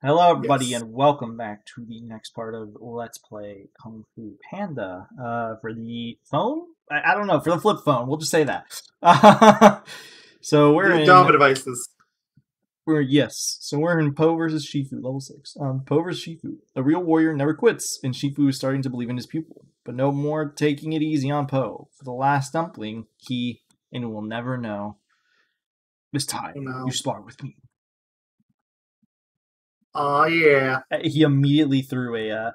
Hello, everybody, Yes. and welcome back to the next part of Let's Play Kung Fu Panda. Uh, for the phone? I, I don't know, for the flip phone, we'll just say that. so we're The in. Devices. We're, yes, so we're in Po versus Shifu, level 6. Um, po versus Shifu. A real warrior never quits, and Shifu is starting to believe in his pupil. But no more taking it easy on Po. For the last dumpling, he, and will never know. This time, Oh, no. you spar with me. Oh yeah. Uh, He immediately threw a uh,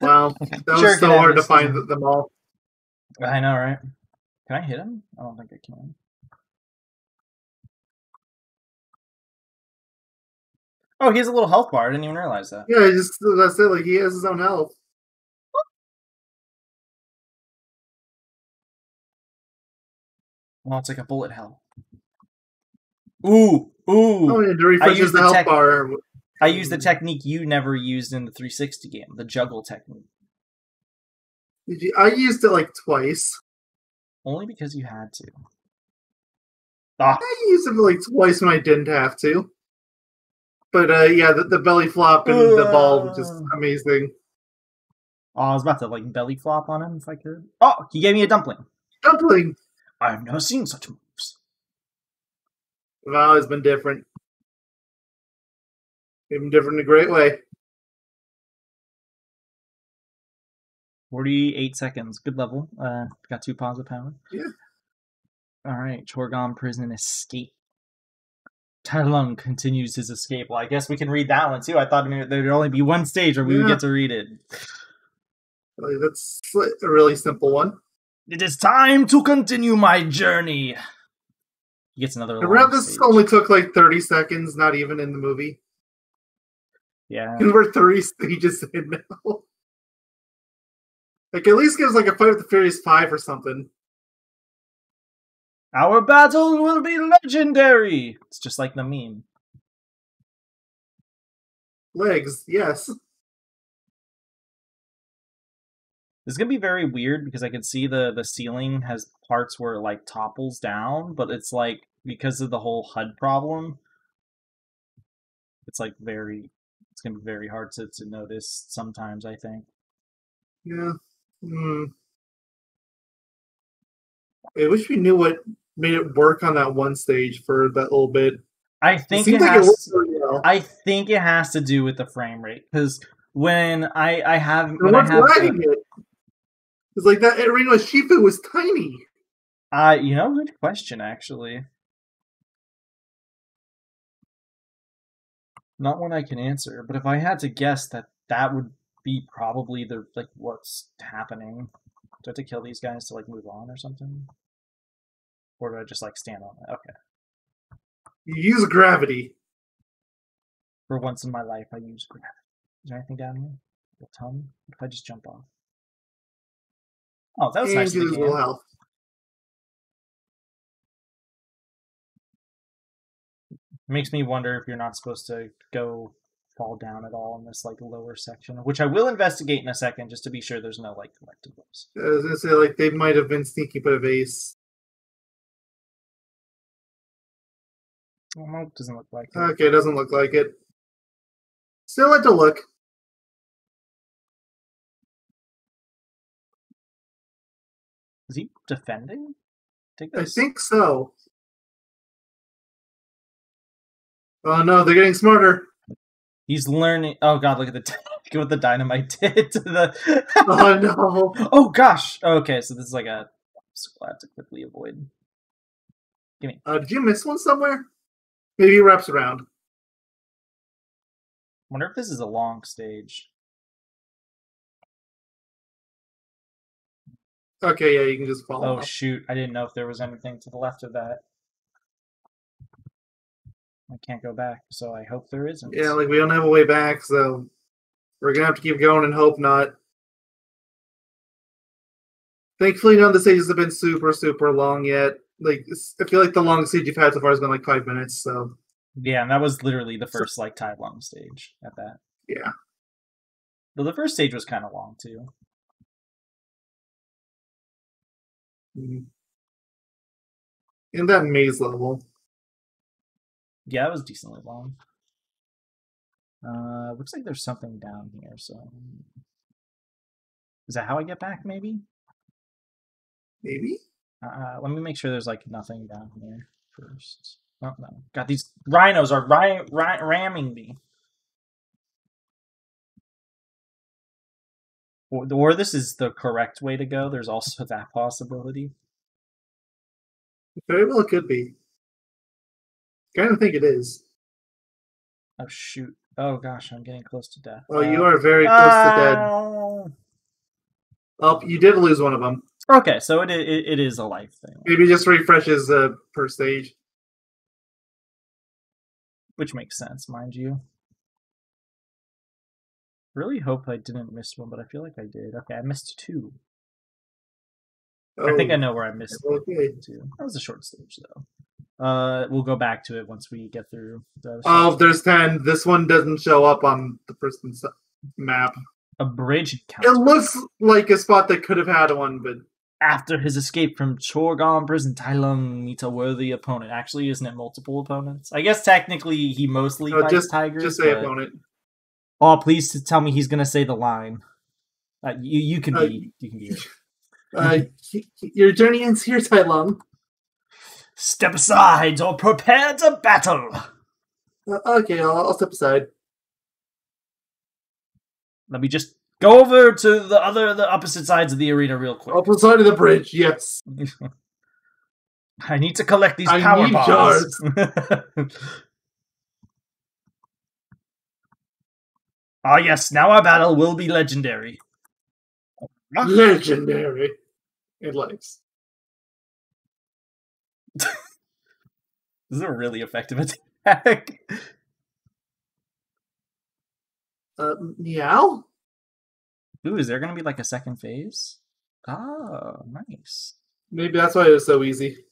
Wow. Okay. That Sure, was so hard to find thing. them all. I know, right? Can I hit him? I don't think I can. Oh, he has a little health bar. I didn't even realize that. Yeah, just that's it. Like he has his own health. Well, it's like a bullet hell. Ooh, ooh! Oh, to refresh the health tech- bar. I used the technique you never used in the 360 game, the juggle technique. Did you- I used it like twice. Only because you had to. Ah, I used it like twice when I didn't have to. But uh, yeah, the, the belly flop and the ball was just Uh. amazing. oh, I was about to like belly flop on him if I could. Oh, he gave me a dumpling. Dumpling. I have never seen such Have always been different. Even different in a great way. 48 seconds. Good level. Uh, got two positive power. Yeah. All right. Chorh-Gom prison escape. Tai Lung continues his escape. Well, I guess we can read that one too. I thought there'd only be one stage where we would get to read it. That's a really simple one. It is time to continue my journey. He gets another. Remember this stage. only took like 30 seconds, not even in the movie? Yeah. And we're three stages in now. Like, at least gives like a fight with the Furious 5 or something. Our battle will be legendary. It's just like the meme. Legs, yes. This is gonna be very weird because I can see the the ceiling has parts where it like topples down, but it's like because of the whole HUD problem, it's like very it's gonna be very hard to, to notice sometimes, I think. Yeah. Hmm. I wish we knew what made it work on that one stage for that little bit. I think it, like it has really well. I think it has to do with the frame rate because when I I have And when I have lagging it? It's like that arena Shifu was tiny. uh you know good question actually. Not one I can answer, but if I had to guess that that would be probably the like what's happening. Do I have to kill these guys to like move on or something? Or do I just like stand on it? Okay. You use gravity. For once in my life I use gravity. Is there anything down here? A ton? What if I just jump off? Oh, that was and nice. of you lose a game. little health. Makes me wonder if you're not supposed to go fall down at all in this like lower section, which I will investigate in a second just to be sure there's no like collectibles. I was gonna say like they might have been sneaky but a base. Oh, no, it doesn't look like it. Okay, it doesn't look like it. Still had to look. Is he defending? Take I think so. Oh no, they're getting smarter. He's learning. Oh god, look at the look at what the dynamite did to the. Oh no. oh gosh. Okay, so this is like a obstacle I have to quickly avoid. Give me. Uh, did you miss one somewhere? Maybe he wraps around. Wonder if this is a long stage. Okay, yeah, you can just follow. Oh up. shoot! I didn't know if there was anything to the left of that. I can't go back, so I hope there isn't. Yeah, like we don't have a way back, so we're gonna have to keep going and hope not. Thankfully, none of the stages have been super, super long yet. Like, I feel like the longest stage you've had so far has been like five minutes. So Yeah, and that was literally the first like tie long stage at that. yeah, Though the first stage was kind of long too. Mhm. in that maze level. Yeah, it was decently long. Uh, looks like there's something down here. So, is that how I get back? Maybe. Maybe. Uh, let me make sure there's like nothing down here first. Oh no, got these rhinos are ri- ri- ramming me. Or, or this is the correct way to go. There's also that possibility. Very well, it could be. Kind of think it is. Oh shoot! Oh gosh, I'm getting close to death. Oh, you Uh, are very close to dead. oh. Oh, you did lose one of them. Okay, so it, it it is a life thing, Maybe just refreshes uh, per stage. which makes sense, mind you. Really hope I didn't miss one, but I feel like I did. Okay, I missed two. I think I know where I missed Oh, Okay. two. That was a short stage though. Uh, we'll go back to it once we get through the Oh, there's ten. This one doesn't show up on the person's map. a bridge It looks like a spot that could have had one, but After his escape from Chorh-Gom prison, Lung meets a worthy opponent. Actually, isn't it multiple opponents? I guess technically he mostly No, fights just- tigers. just say opponent. Oh, please tell me he's gonna say the line. Uh, you you can Uh, be you can be. Uh, your journey ends here, Tai Lung. Step aside or prepare to battle. Uh, okay, I'll, I'll step aside. Let me just go over to the other the opposite sides of the arena real quick. Opposite side of the bridge. Yes. I need to collect these I power bars. Ah, yes. Now our battle will be legendary. Legendary. It likes. This is a really effective attack. Uh, meow. Ooh, is there going to be like a second phase? Oh, nice. Maybe that's why it was so easy.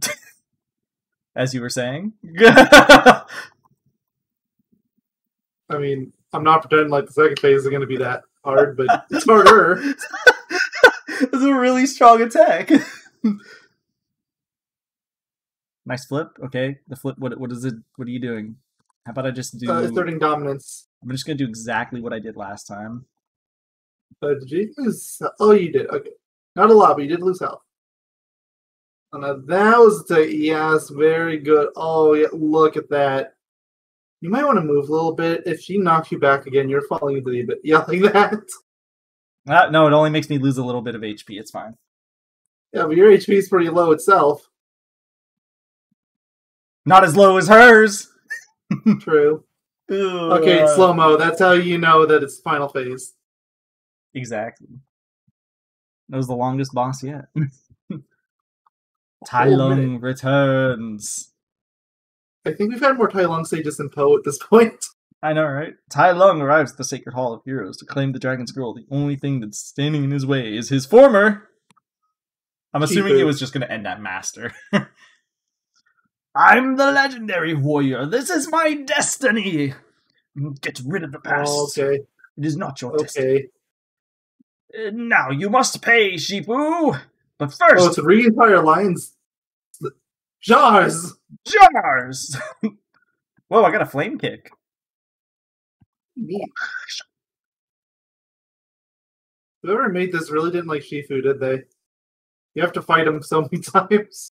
As you were saying. I mean, I'm not pretending like the second phase is going to be that hard, but it's harder. It's a really strong attack. nice flip. Okay, the flip. What what is it? What are you doing? How about I just do? Uh, asserting dominance. I'm just gonna do exactly what I did last time. Uh, did you lose? Oh, you did. Okay, not a lot, but you did lose health. And uh, that was the yes, very good. Oh yeah, look at that. You might want to move a little bit. If she knocks you back again, you're falling into the abyss. Yeah, like that. Ah, no, it only makes me lose a little bit of HP. It's fine. Yeah, but your HP is pretty low itself. Not as low as hers. True. Okay, Uh, slow mo. That's how you know that it's final phase. Exactly. That was the longest boss yet. Tai Lung returns. I think we've had more Tai Lung stages than Po at this point. I know, right? Tai Lung arrives at the Sacred Hall of Heroes to claim the Dragon Scroll. The only thing that's standing in his way is his former. I'm assuming it was just going to end at Master. I'm the legendary warrior. This is my destiny. Get rid of the past. Oh, okay, It is not your destiny. okay. Uh, Now you must pay, Shifu. But Oh, first, it's three entire lines. Jars. jars. Whoa! I got a flame kick. Neat. Whoever made this really didn't like Shifu, did they? You have to fight him so many times.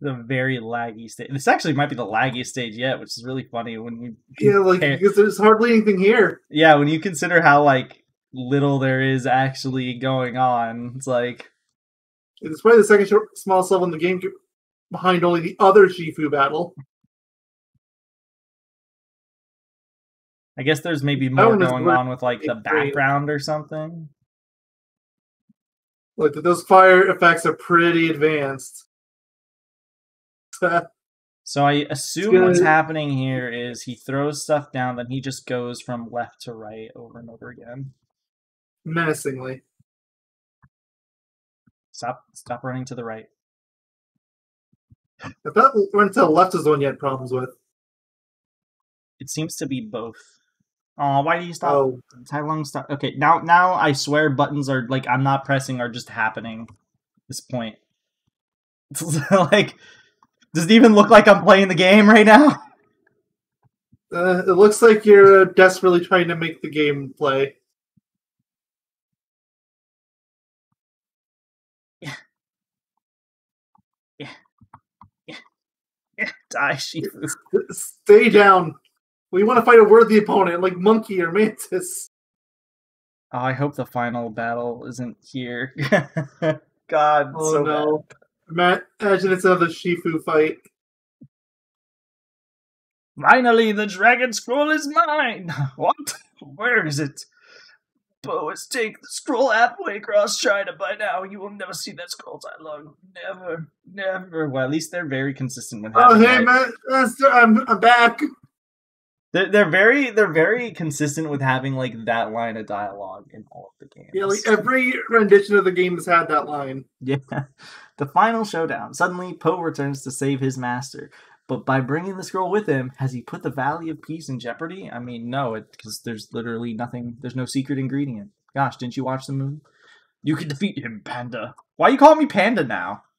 The very laggy stage. This actually might be the laggiest stage yet, which is really funny when you. Yeah, like because there's hardly anything here. yeah, when you consider how like little there is actually going on, it's like It's probably the second short, smallest level in the game, behind only the other Shifu battle. I guess there's maybe more going on with like the background or something. Like those fire effects are pretty advanced. So I assume what's happening here is he throws stuff down, then he just goes from left to right over and over again. Menacingly. Stop! Stop running to the right. I thought running to the left is the one you had problems with. It seems to be both. Oh, why do you stop? Oh, Tai Lung stop. Okay, now now I swear buttons are like I'm not pressing are just happening. This point, like Does it even look like I'm playing the game right now? Uh, it looks like you're uh, desperately trying to make the game play. Yeah. Yeah. Yeah. Yeah. Die, Shifu. Stay down. We want to fight a worthy opponent like Monkey or Mantis. Oh, I hope the final battle isn't here. God, Oh so no. Matt, imagine it's another Shifu fight. Finally, the dragon scroll is mine. What? Where is it? Bo has taken the scroll halfway across China by now. You will never see that scroll that long. Never, never. Well, at least they're very consistent with Oh hey like- Matt, Master, I'm, I'm back. They're, they're very they're very consistent with having like that line of dialogue in all of the games. Yeah, like every rendition of the game has had that line. Yeah. The final showdown. Suddenly, Po returns to save his master. But by bringing the scroll with him, has he put the Valley of Peace in jeopardy? I mean, no, because there's literally nothing, there's no secret ingredient. Gosh, didn't you watch the movie? You can defeat him, Panda. Why you call me Panda now?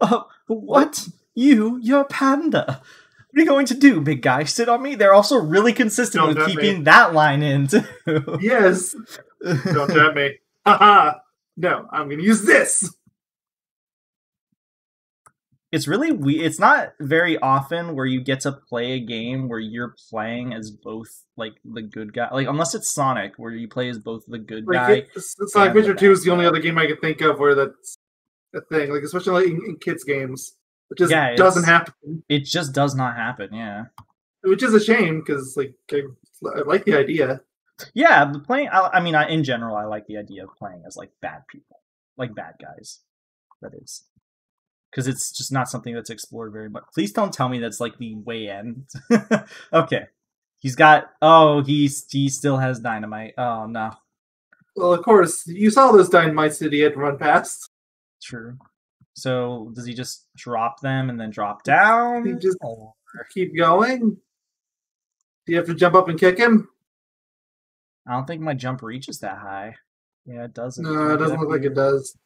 Uh, what? You? You're Panda. What are you going to do, big guy? Sit on me? They're also really consistent Don't with tempt me. keeping that line in, too. Yes. Don't tempt me. Haha. No, I'm gonna use this. it's really we it's not very often where you get to play a game where you're playing as both like the good guy like unless it's sonic where you play as both the good Like guy it, it's, it's like Adventure Two is the only other game I can think of where that's a thing. Like especially like in, in kids games, it just Yeah, doesn't happen. it just does not happen yeah Which is a shame because like I, I like the idea. yeah playing I, I mean I, in general i like the idea of playing as like bad people like bad guys that is because it's just not something that's explored very much please don't tell me that's like the way end okay he's got oh he's he still has dynamite oh no Well, of course, you saw those dynamites that he had run past. True. So does he just drop them and then drop down? He just- Keep going. Do you have to jump up and kick him? I don't think my jump reaches that high. Yeah, it doesn't. No, it doesn't look like it does.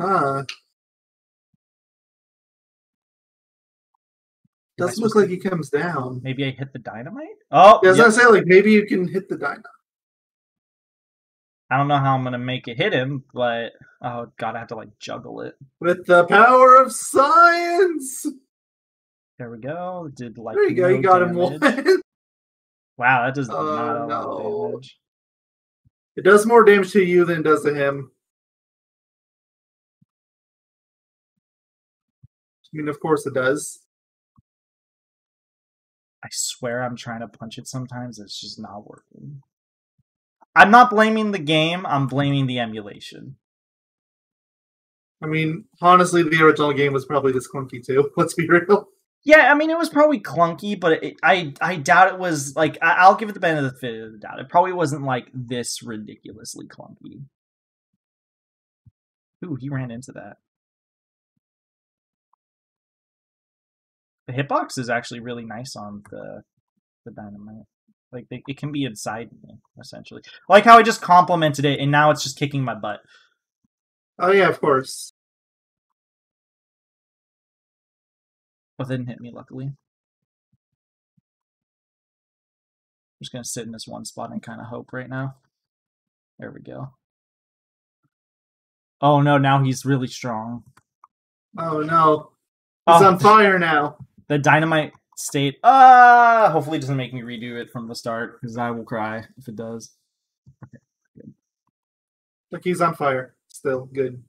Huh. Doesn't look like he comes down. Maybe I hit the dynamite. Oh, Yeah, I was yep. gonna say like maybe you can hit the dino. I don't know how I'm gonna make it hit him, but oh god, I have to like juggle it. With the power of science. There we go. Did like There you go, you got him one. Wow, that does Oh, not a lot no. of damage. it does more damage to you than it does to him. I mean, of course it does. I swear I'm trying to punch it sometimes. It's just not working. I'm not blaming the game. I'm blaming the emulation. I mean, honestly, the original game was probably this clunky too. Let's be real. Yeah, I mean it was probably clunky, but it, I I doubt it was like I, I'll give it the benefit of the doubt. It probably wasn't like this ridiculously clunky. Ooh, he ran into that. The hitbox is actually really nice on the the dynamite. Like they, it can be inside me essentially. Like how I just complimented it, and now it's just kicking my butt. Oh yeah, of course. But didn't hit me, luckily. I'm just gonna sit in this one spot and kind of hope right now. There we go. Oh no, now he's really strong. Oh no, he's Oh, on fire now. the dynamite state. Ah, hopefully it doesn't make me redo it from the start because I will cry if it does. Look, he's on fire. Still good.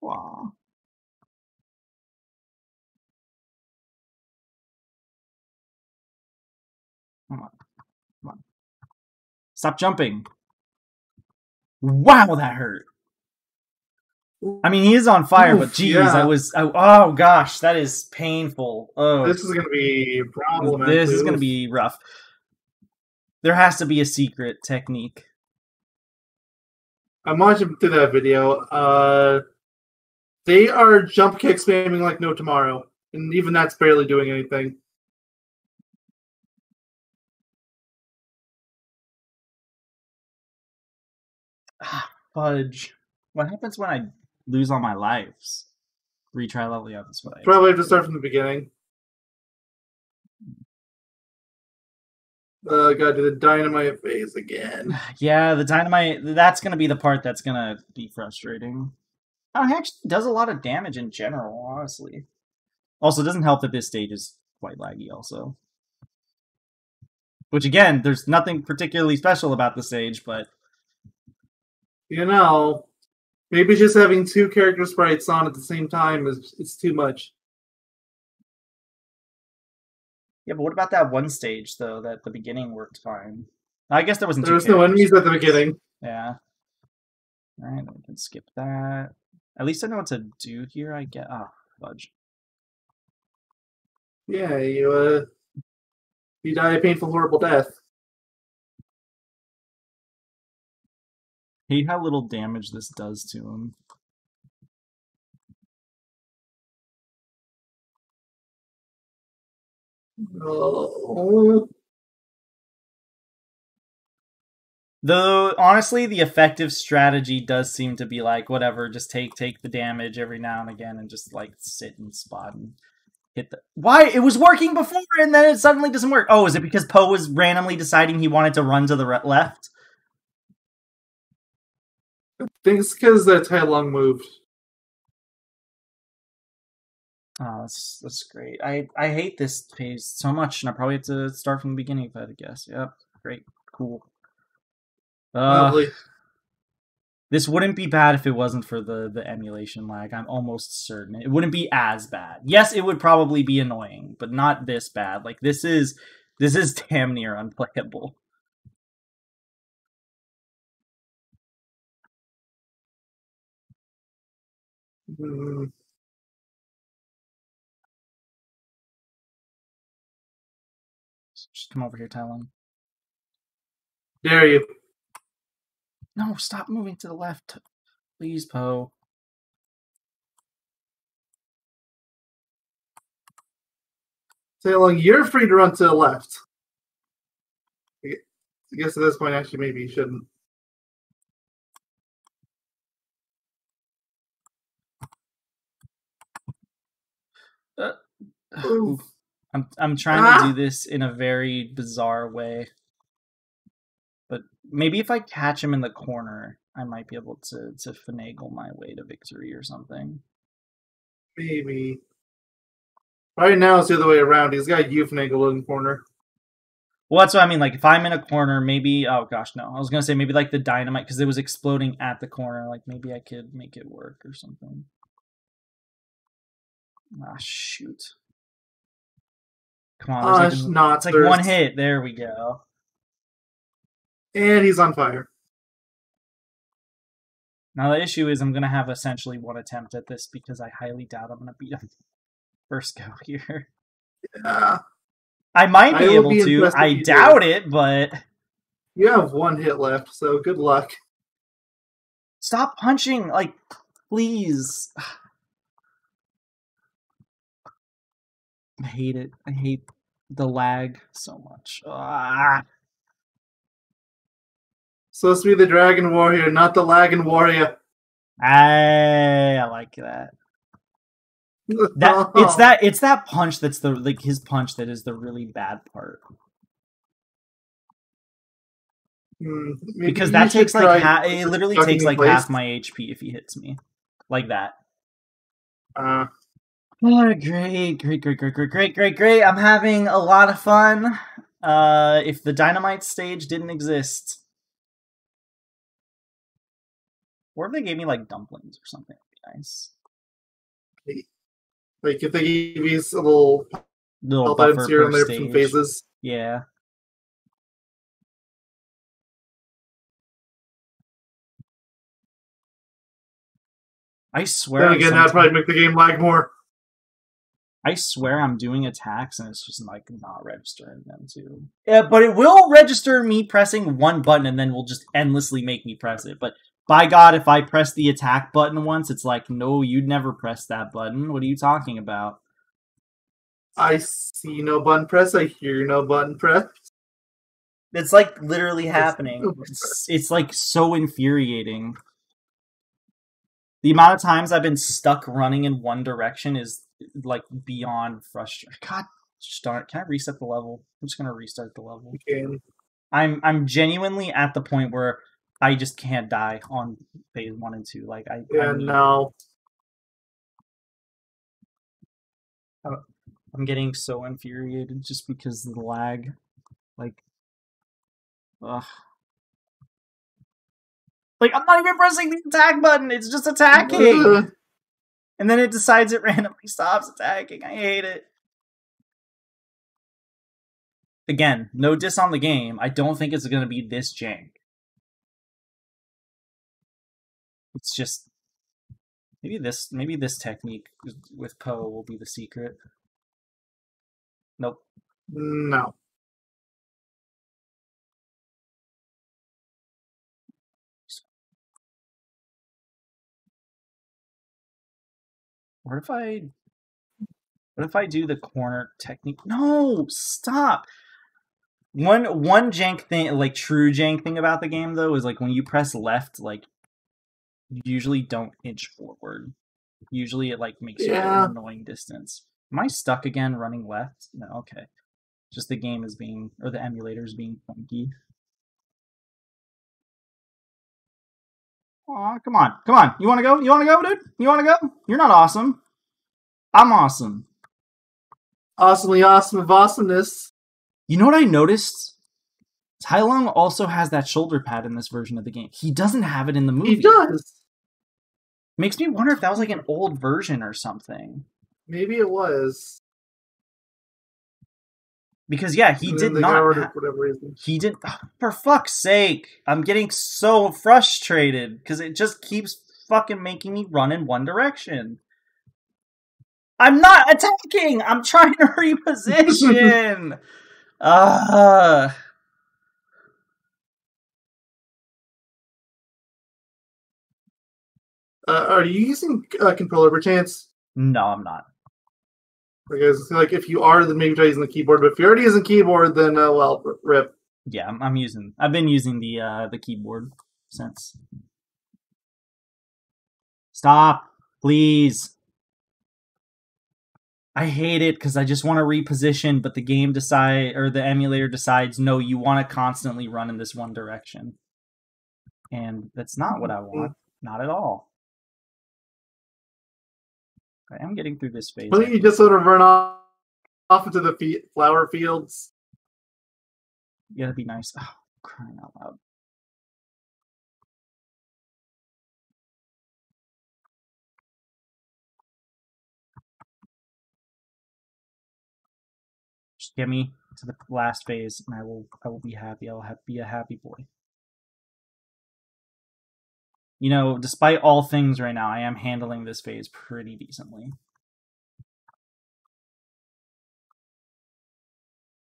Wow. Come on. Come on. Stop jumping. Wow, that hurt. I mean, he is on fire, but geez, yeah. I was. I, oh gosh, that is painful. Oh, This is gonna be a problem. this is gonna be rough. There has to be a secret technique. I'm watching through that video. Uh, they are jump kick spamming like no tomorrow, and even that's barely doing anything. Fudge. What happens when I lose all my lives? Retry leveling out this way. Probably have to start from the beginning. Uh, gotta do the dynamite phase again. Yeah, the dynamite. That's gonna be the part that's gonna be frustrating. Oh, he actually does a lot of damage in general, honestly. Also, it doesn't help that this stage is quite laggy, also. Which again, there's nothing particularly special about the stage, but You know, maybe just having two character sprites on at the same time is it's too much. yeah. But what about that one stage though? That the beginning worked fine. I guess there wasn't. There was no enemies at the beginning. Yeah. All right, we can skip that. At least I know what to do here. I get. Ah, fudge. Yeah, you uh, you die a painful, horrible death. Hate how little damage this does to him. Oh, Though honestly, the effective strategy does seem to be like whatever, just take take the damage every now and again, and just like sit and spot and hit the. Why it was working before, and then it suddenly doesn't work. Oh, is it because Po was randomly deciding he wanted to run to the left? I think it's because the Tai Lung moved. Oh, that's that's great. I I hate this phase so much, and I probably have to start from the beginning if I had to guess. Yep, great, cool. Uh, Lovely. this wouldn't be bad if it wasn't for the the emulation lag. I'm almost certain it wouldn't be as bad. Yes, it would probably be annoying, but not this bad. Like this is this is damn near unplayable. Mm, Just come over here, Tai Lung. dare you? No, stop moving to the left, please, Po. Tai Lung, you're free to run to the left. I guess at this point, actually, maybe you shouldn't. I'm I'm trying Ah! to do this in a very bizarre way. But maybe if I catch him in the corner, I might be able to to finagle my way to victory or something. Maybe. Right now, it's the other way around. He's got you finagled in the corner. Well, that's what I mean. Like if I'm in a corner, maybe oh gosh, no. I was gonna say maybe like the dynamite because it was exploding at the corner. Like maybe I could make it work or something. Ah shoot. Come on, it's like, not. it's like one hit. There we go. And he's on fire. Now the issue is I'm gonna have essentially one attempt at this because I highly doubt I'm gonna beat him first go here. Yeah. I might be will able be to. I do. doubt it, but You have one hit left, so good luck. stop punching. Like, please. I hate it. I hate the lag so much. Ah. Supposed to be the Dragon Warrior, not the Lagging Warrior. I, I like that. That it's that it's that punch that's the like his punch that is the really bad part. Maybe because that takes like ha- it literally takes like place. half my HP if he hits me, like that. Uh, Oh, great, great, great, great, great, great, great, great! I'm having a lot of fun. Uh, if the dynamite stage didn't exist, or if they gave me like dumplings or something, would be nice. like if they gave you a little Little buffer items here and there from phases. Yeah. I swear. Then again, that'd probably make the game lag more. I swear I'm doing attacks and it's just like not registering them too. Yeah, but it will register me pressing one button and then will just endlessly make me press it. But by God, if I press the attack button once, it's like, no, you'd never press that button. What are you talking about? I see no button press. I hear no button press. It's like literally happening. so It's, it's like so infuriating. The amount of times I've been stuck running in one direction is like beyond frustrating. God darn it. Can I reset the level? I'm just gonna restart the level. I'm I'm genuinely at the point where I just can't die on phase one and two. Like I, Yeah, I need- no. Uh, I'm getting so infuriated just because of the lag. Like, ugh. Like I'm not even pressing the attack button. It's just attacking. and then it decides it randomly stops attacking. I hate it. Again, no diss on the game. I don't think it's gonna be this jank. It's just maybe this maybe this technique with Po will be the secret. Nope. No. What if I what if I do the corner technique? No, stop. One one jank thing like true jank thing about the game though is like when you press left, like you usually don't inch forward. Usually it like makes you an annoying distance. Am I stuck again running left? No, okay. Just the game is being or the emulator is being funky. Aw, come on, come on. You wanna go? You wanna go, dude? You wanna go? You're not awesome. I'm awesome. Awesomely awesome of awesomeness. You know what I noticed? Tai Lung also has that shoulder pad in this version of the game. He doesn't have it in the movie. He does. Makes me wonder if that was like an old version or something. Maybe it was. Because yeah, he did then they got not. ha- for whatever reason. he did. For fuck's sake! I'm getting so frustrated because it just keeps fucking making me run in one direction. I'm not attacking. I'm trying to reposition. uh Uh, are you using uh, controller per chance? no, I'm not. Because like if you are, then maybe try using the keyboard. But if you're already using keyboard, then uh, well, rip. Yeah, I'm, I'm using. I've been using the uh the keyboard since. Stop, please. I hate it because I just want to reposition, but the game decide or the emulator decides no, you want to constantly run in this one direction, and that's not what I want. Not at all. I am getting through this phase. Don't you just sort of run off, off into the fe- flower fields? You gotta be nice. Oh, crying out loud. Just get me to the last phase, and I will. I will be happy. I will ha- be a happy boy. You know, despite all things right now, I am handling this phase pretty decently.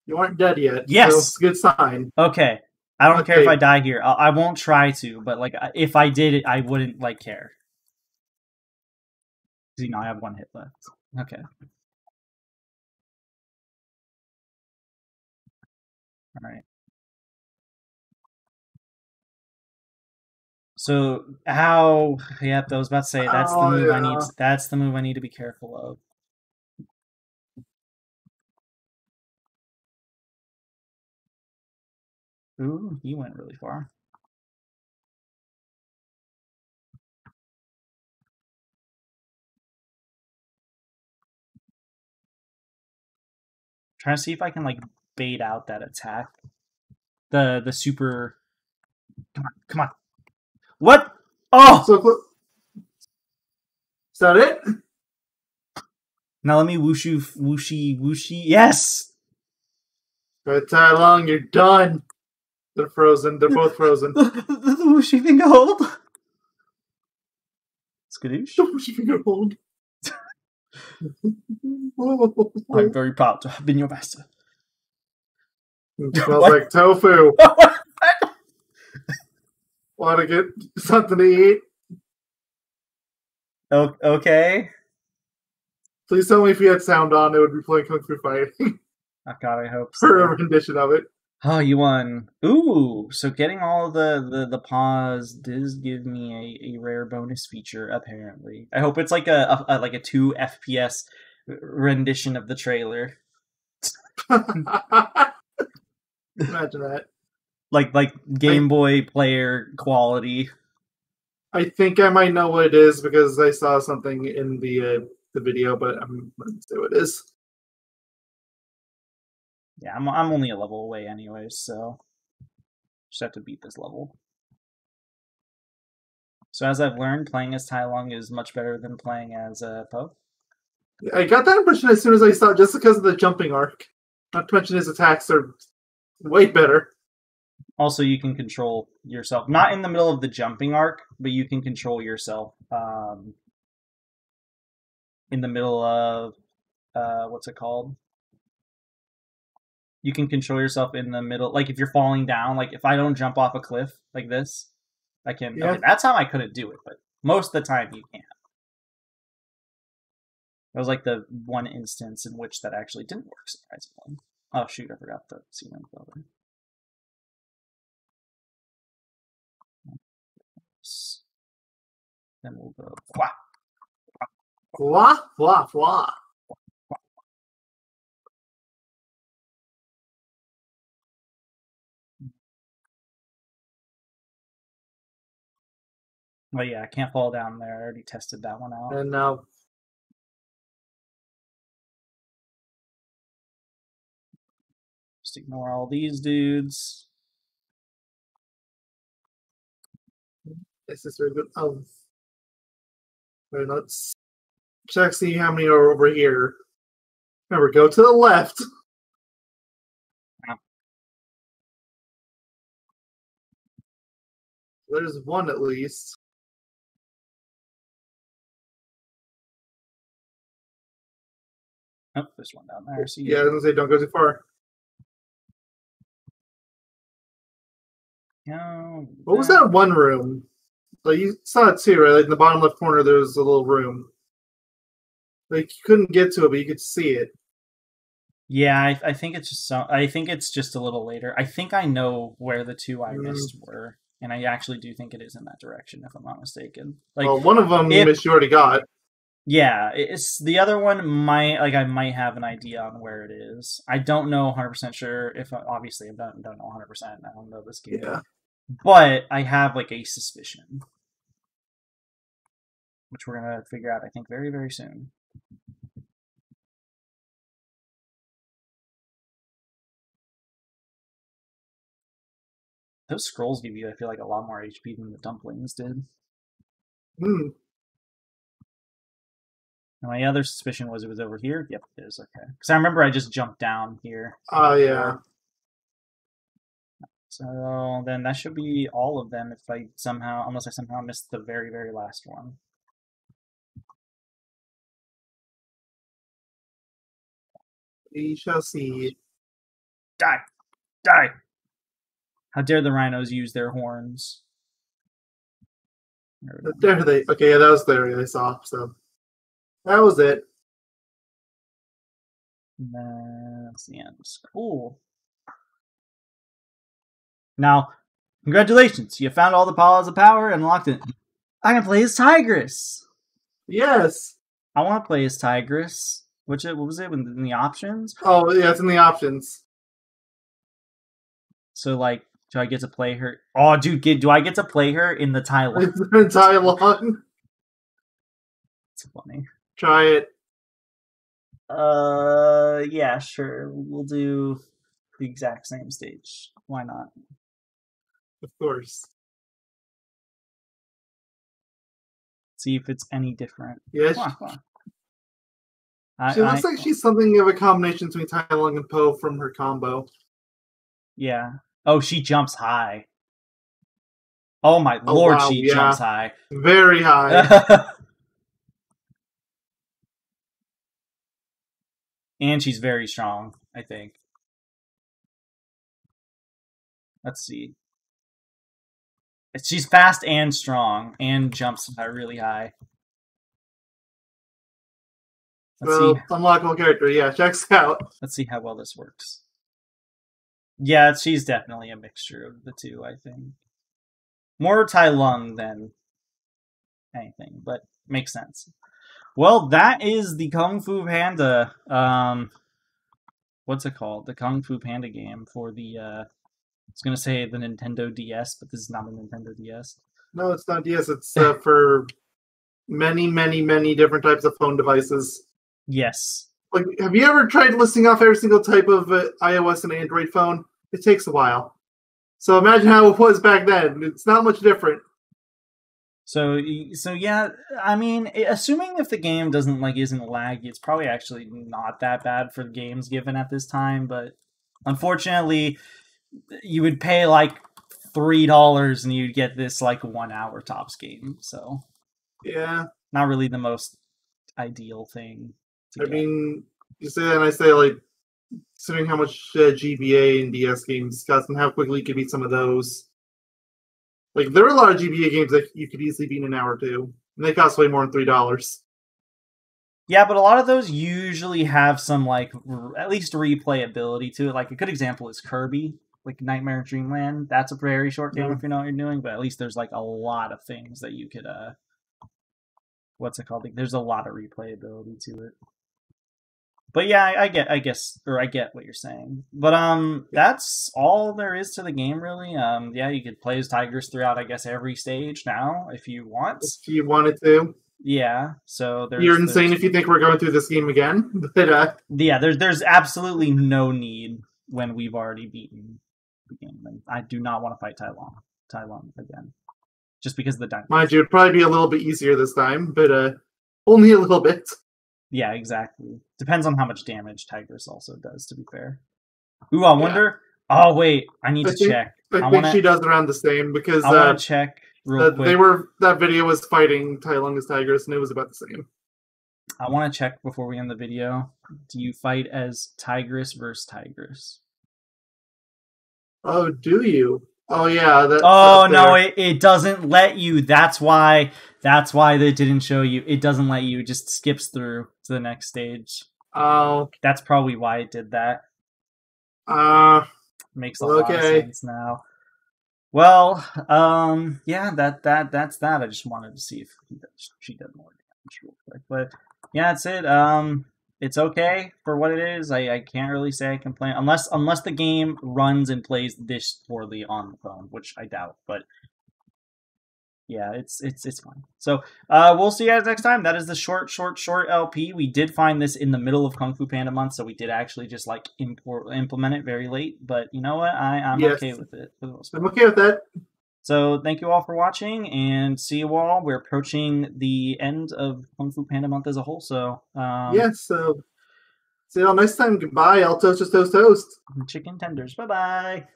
You aren't dead yet. Yes! so it's a good sign. Okay, I don't care if I die here. I, I won't try to, but like, if I did it, I wouldn't like care. You know, I have one hit left. Okay. All right. So how? Yep, I was about to say that's the Oh, move I need. yeah. That's the move I need to be careful of. Ooh, he went really far. Trying to see if I can like bait out that attack. The the super. Come on, come on. What? Oh! So is that it? Now let me whooshy whooshy whooshy. Yes. Right, Tai Lung, you're done. They're frozen. They're both frozen. the, the, the whooshy thing hold. Skadoosh. Don't you hold. I'm very proud to have been your master. It smells like tofu. Want to get something to eat? O- okay. Please tell me if you had sound on, it would be playing Kung Fu Fighting. Oh God, I hope for a rendition of it. Oh, you won. Ooh, so getting all the the, the pause does give me a, a rare bonus feature. Apparently, I hope it's like a, a, a like a two FPS rendition of the trailer, Imagine that. Like like Game Boy player quality. I think I might know what it is because I saw something in the uh, the video, but I'm not gonna say what it is. Yeah, I'm I'm only a level away anyways, so just have to beat this level. So as I've learned, playing as Tai Lung is much better than playing as uh, Po. I got that impression as soon as I saw it, just because of the jumping arc. Not to mention his attacks are way better. Also, you can control yourself, not in the middle of the jumping arc, but you can control yourself um, in the middle of uh, what's it called? You can control yourself in the middle, like if you're falling down. Like if I don't jump off a cliff like this, I can. Yeah. Okay, that's how I couldn't do it, but most of the time you can. That was like the one instance in which that actually didn't work, surprisingly. Oh shoot, I forgot the scene info there. Then we'll go. Wha! Blah blah blah. Oh yeah, I can't fall down there. I already tested that one out. And now Just ignore all these dudes. This is very good. Oh, wait, let's check see how many are over here. Remember, go to the left. Yeah. There's one at least. Oh, there's one down there. See Yeah, I was gonna say don't go too far. No, What was that one room? Like you saw it too, right? Like in the bottom left corner, there was a little room. Like you couldn't get to it, but you could see it. Yeah, I, I think it's just so. I think it's just a little later. I think I know where the two I Mm. missed were, and I actually do think it is in that direction, if I'm not mistaken. Like, well, one of them if- Miss you already got. yeah, it's the other one. Might like I might have an idea on where it is. I don't know 100 percent sure. If obviously I don't don't know 100. percent I don't know this game, Yeah. but I have like a suspicion, which we're gonna figure out. I think very very soon. Those scrolls give you, I feel like, a lot more HP than the dumplings did. Hmm. And my other suspicion was it was over here. Yep, it is okay. Because I remember I just jumped down here. Oh yeah. So then that should be all of them if I somehow, unless I somehow missed the very, very last one. We shall see. Die! Die! How dare the rhinos use their horns? There we go. There they. Okay, yeah, that was the area I saw. So that was it. That's the end. Cool. Now, congratulations! You found all the powers of power and locked it. I can play as Tigress. Yes. I want to play as Tigress. Which it what was it in the options? Oh yeah, it's in the options. So like, do I get to play her? Oh, dude, get, do I get to play her in the Thailand? It's in dialogue. It's funny. Try it. Uh, yeah, sure. We'll do the exact same stage. Why not? Of course. See if it's any different. Yeah, Come on, come on. I, she looks I- like she's something of a combination between Tai Lung and Po from her combo. Yeah. Oh, she jumps high. Oh my Oh, lord, wow, she yeah. jumps high. Very high. and she's very strong, I think. Let's see. She's fast and strong and jumps high, really high. Let's so see. unlockable character. Yeah, checks out. Let's see how well this works. Yeah, she's definitely a mixture of the two. I think more Tai Lung than anything, but makes sense. Well, that is the Kung Fu Panda. Um, what's it called? The Kung Fu Panda game for the. Uh, I was gonna say the Nintendo DS, but this is not a Nintendo DS. No, it's not DS. It's uh, for many, many, many different types of phone devices. Yes. Like, have you ever tried listing off every single type of uh, iOS and Android phone? It takes a while. So imagine how it was back then. It's not much different. So, so yeah, I mean, assuming if the game doesn't like isn't laggy, it's probably actually not that bad for the games given at this time. But unfortunately, you would pay like three dollars and you'd get this like one hour tops game. So, Yeah. not really the most ideal thing. I mean, you say that, and I say like, considering how much uh, GBA and DS games cost and how quickly you could beat some of those. Like, there are a lot of GBA games that you could easily beat in an hour or two, and they cost way more than three dollars. Yeah, but a lot of those usually have some like r- at least replayability to it. Like a good example is Kirby, like Nightmare Dreamland. That's a very short game Mhm. if you know what you're doing, but at least there's like a lot of things that you could uh what's it called? Like, there's a lot of replayability to it. But yeah, I, I get I guess or I get what you're saying. But um that's all there is to the game really. Um yeah, you could play as tigers throughout I guess every stage now if you want. If you wanted to, Yeah. So there's you're insane there's- if you think we're going through this game again. But uh, yeah, there's there's absolutely no need when we've already beaten the game, and I do not want to fight Tai Lung, Tai Lung again, just because of the dynamics. mind you, it'd probably be a little bit easier this time, but uh, only a little bit. Yeah, exactly. Depends on how much damage Tigress also does. To be fair. Ooh, I wonder. Oh wait, I need I to think- check. I, I think wanna- she does around the same because I want to check uh, quick. they were that video was fighting Tai Lung as Tigress, and it was about the same. I want to check before we end the video. Do you fight as Tigress versus Tigress? Oh, do you? Oh yeah. That, Oh no, it, it doesn't let you. That's why that's why they didn't show you. It doesn't let you. It just skips through to the next stage. Oh, That's probably why it did that. uh, Makes a lot of sense now. Well, um, yeah, that that that's that. I just wanted to see if he does, she did more damage real quick, but yeah, that's it. Um, it's okay for what it is. I, I can't really say I complain unless unless the game runs and plays this poorly on the phone, which I doubt. But yeah, it's it's it's fine. So uh, we'll see you guys next time. That is the short, short, short LP. We did find this in the middle of Kung Fu Panda month, so we did actually just like import, implement it very late. But you know what? I I'm Yes. okay with it for the most part. I'm okay with that. So thank you all for watching, and see you all. We're approaching the end of Kung Fu Panda month as a whole. So um, yeah. So, see y'all next time. Goodbye. I'll toast, toast, toast, toast. chicken tenders. Bye bye.